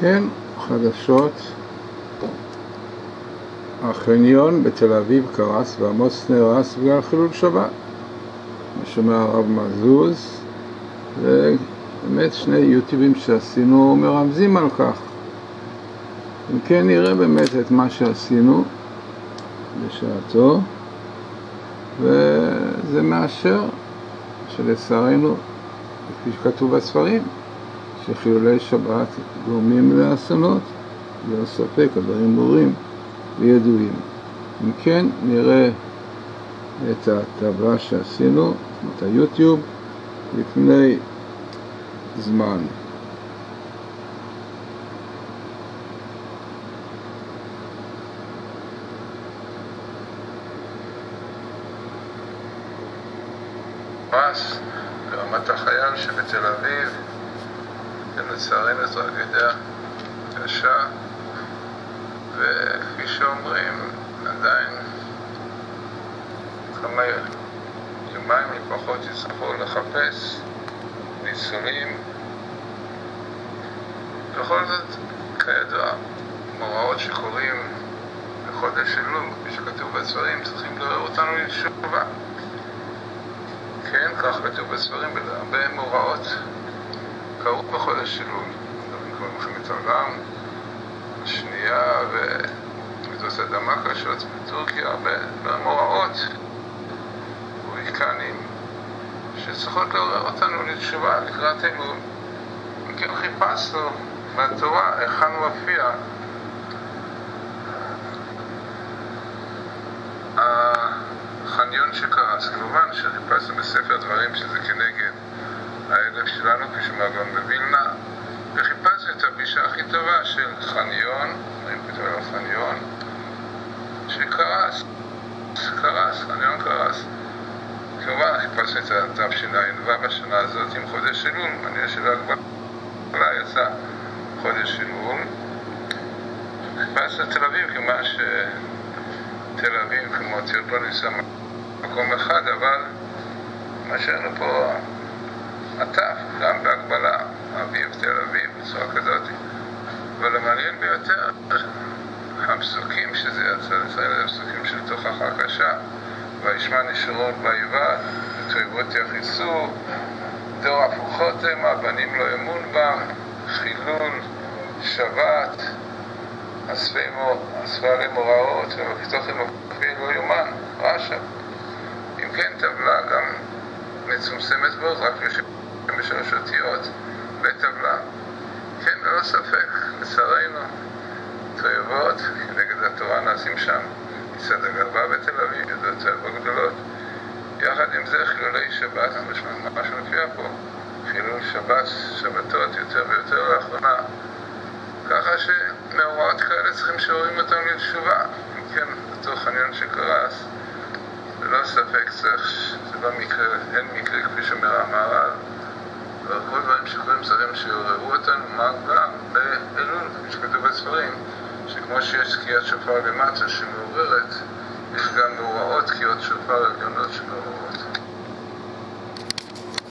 כן, חדשות. החניון בתל אביב קרס ועמוס נהרס בגלל חילול שבת. מה שאומר הרב מזוז, ובאמת שני יוטיובים שעשינו מרמזים על כך. אם כן נראה באמת את מה שעשינו בשעתו, וזה מאשר שלצערנו, כפי שכתוב בספרים, שחילולי שבת גורמים לאסונות, ללא ספק, הדברים ברורים וידועים. אם כן, נראה את הטבלה שעשינו, את היוטיוב, לפני זמן. פרס ברמת החייל שבתל אביב, לצערנו טרגדיה קשה, וכפי שאומרים, עדיין כמה יומיים לפחות יצטרכו לחפש ניצולים. בכל זאת, כידוע, מאורעות שקורים בחודש אלול, כפי שכתוב בספרים, צריכים לעורר אותנו לתשובה. כן, כך כתוב בספרים, הרבה מאורעות קרו בחודש אלול. מדברים כמו מלחמת העולם השנייה ורעידות אדמה קשות בטורקיה, הרבה מאורעות וולקנים שצריכות לעורר אותנו לתשובה לקראת אלול. וכן חיפשנו מהתורה היכן מופיע החניון שקרס. כמובן שחיפשנו בספר דברים שזה כנגד האלף שלנו, כפי של חניון, רואים פתאום על חניון, שקרס, קרס, חניון קרס. כמובן חיפשנו את התשע"ו השנה הזאת עם חודש אלול, מעניין שלא הגבלה יצא חודש אלול. חיפשנו את תל אביב, כיוון שתל אביב כמו צירפוליס מקום אחד, אבל מה שלנו פה עטף, גם בהגבלה, אביב, תל אביב, בצורה כזאת. אבל המעניין ביותר, הפסוקים שזה יצא לציין, זה הפסוקים של תוכחה קשה, וישמע נשרון ויבעט, ותועבות יחיסו, דור הפוכות הם, הבנים לא אמון בם, חילול, שבת, הספרי מוראות, ובכתוכים אפילו לא יומן, רש"א. אם כן, טבלה גם מצומצמת מאוד, רק בשלוש אותיות, וטבלה. ללא ספק, לצערנו, תועבות כנגד התורה נעשים שם. מצד הגאווה בתל אביב, ידעות תועבות גדולות. יחד עם זה חילולי שבת, מה שמופיע פה, חילול שבת, שבתות יותר ויותר לאחרונה. ככה שמאורעות כאלה צריכים שעוררים אותם לתשובה. אם כן, אותו חניון שקרס, ללא ספק צריך, זה לא מקרה, אין מקרה כפי שאומר המהר"ל, והרבה דברים שקורים צריכים שיעוררו אותנו, מה גם באלול, כפי שכתוב בספרים, שכמו שיש תקיעת שופר למטה שמעוררת, יש גם מאורעות תקיעות שופר עליונות שמעוררות.